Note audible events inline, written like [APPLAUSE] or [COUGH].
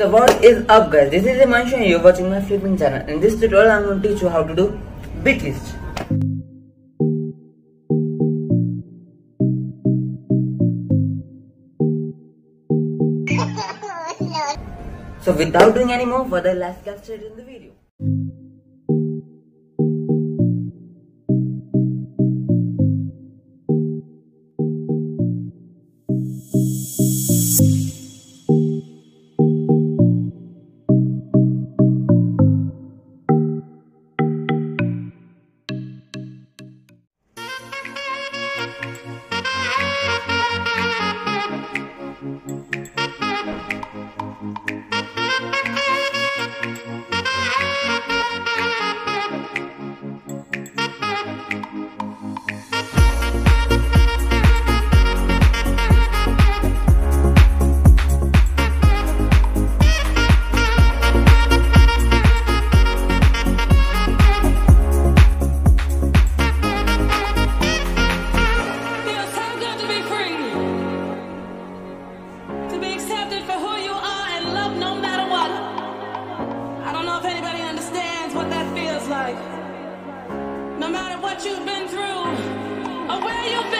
So what is up guys? This is Himanshu and you're watching my flipping channel. In this tutorial I'm going to teach you how to do b twist. [LAUGHS] So without doing any more further, let's get straight in the video. Feels of. No matter what you've been through or where you've been.